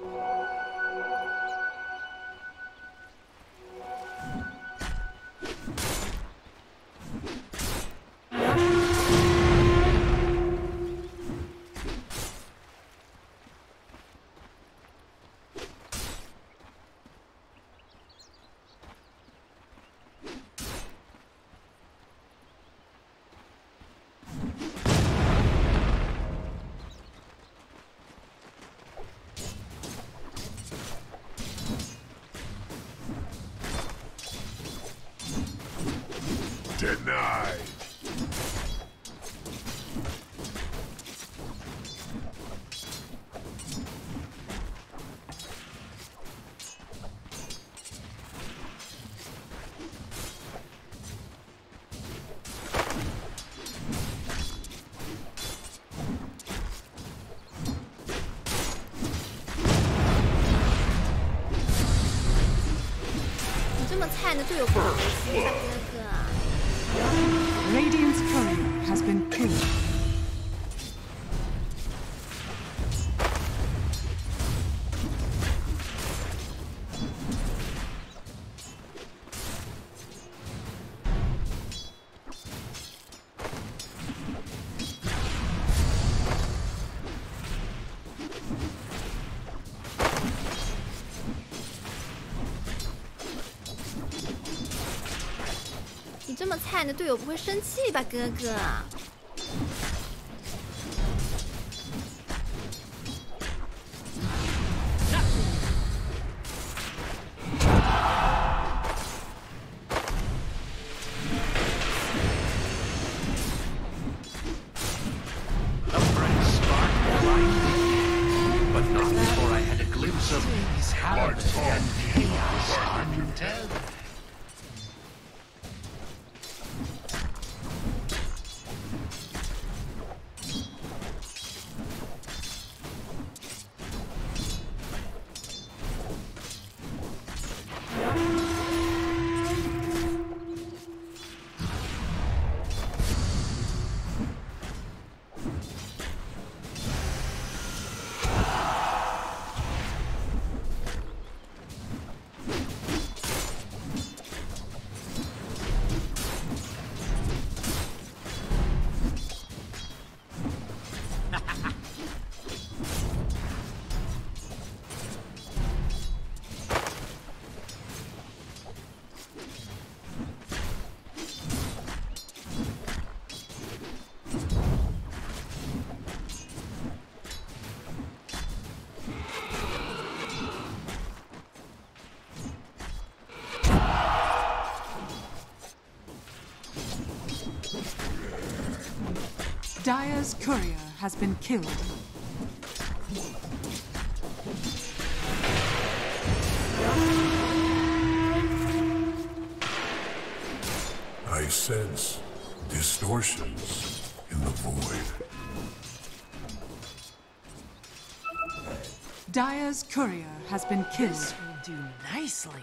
Denied. 队友配合，可以。这么菜，你的队友不会生气吧，哥哥？Dire's courier has been killed. I sense distortions in the void. Dire's courier has been killed. This will do nicely.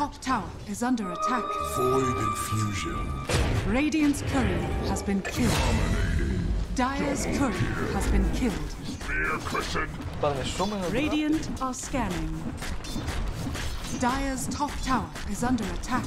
Top tower is under attack. Void infusion. Radiant's courier has been killed. Dire's courier has been killed. Spear cushioned. Padre, sumen el Radiant are scanning. Dire's top tower is under attack.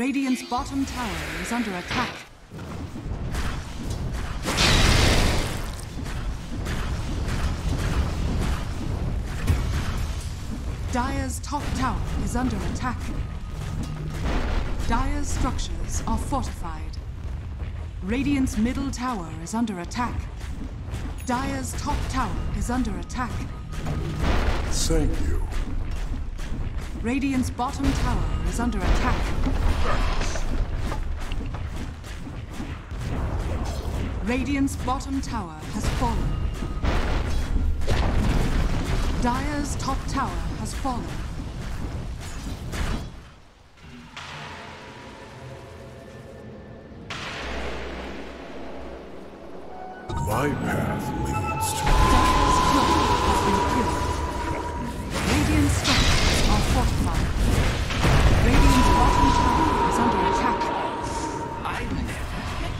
Radiant's bottom tower is under attack. Dire's top tower is under attack. Dire's structures are fortified. Radiant's middle tower is under attack. Dire's top tower is under attack. Thank you. Radiant's bottom tower is under attack. Radiant's bottom tower has fallen. Dire's top tower has fallen. My path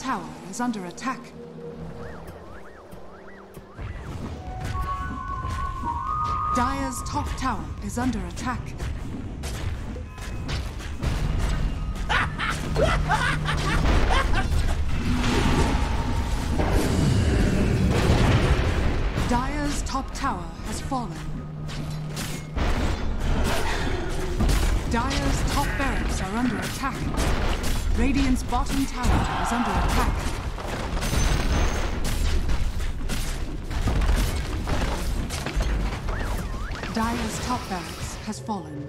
Tower is under attack. Dire's top tower is under attack. Dire's top tower has fallen. Dire's top barracks are under attack. Radiant's bottom tower is under attack. Dire's top barracks has fallen.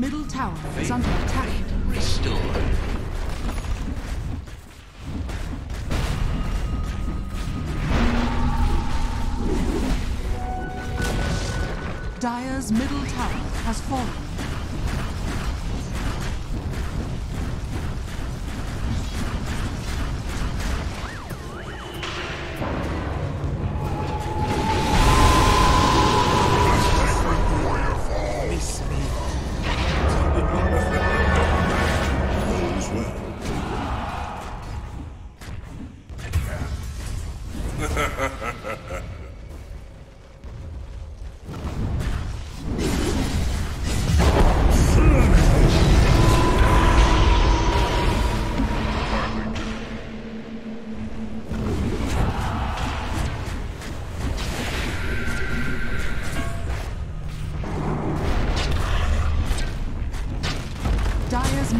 Middle tower is under attack. fate restored. Dire's middle tower has fallen.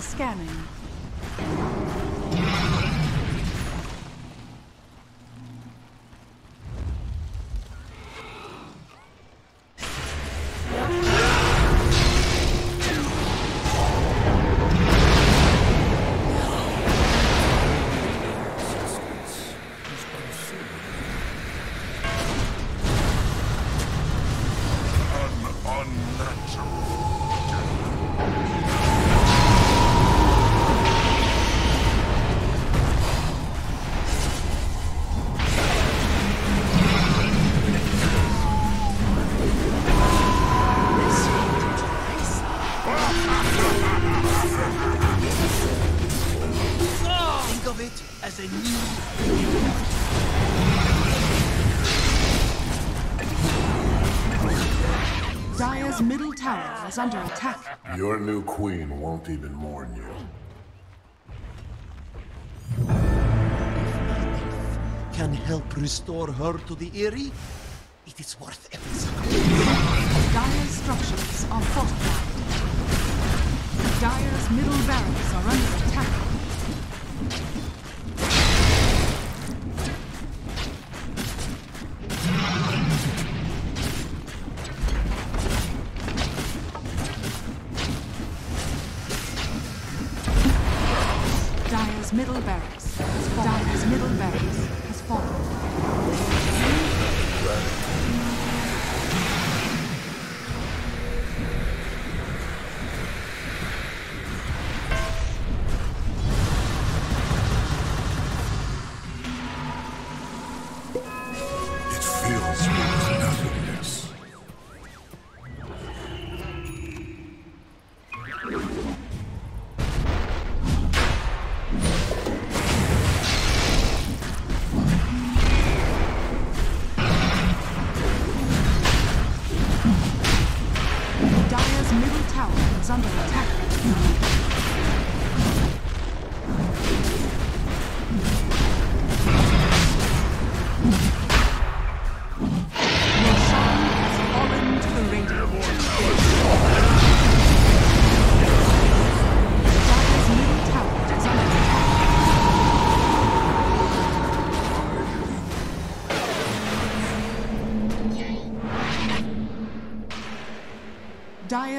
Scanning. Is under attack. Your new queen won't even mourn you. can help restore her to the Eyrie, it is worth every second. Dire's structures are fortified. Dire's middle barracks are under attack.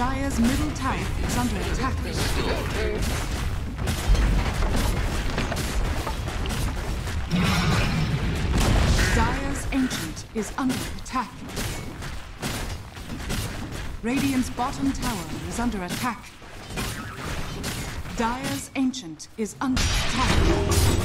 Dire's middle tower is under attack. Dire's ancient is under attack. Radiant's bottom tower is under attack. Dire's ancient is under attack.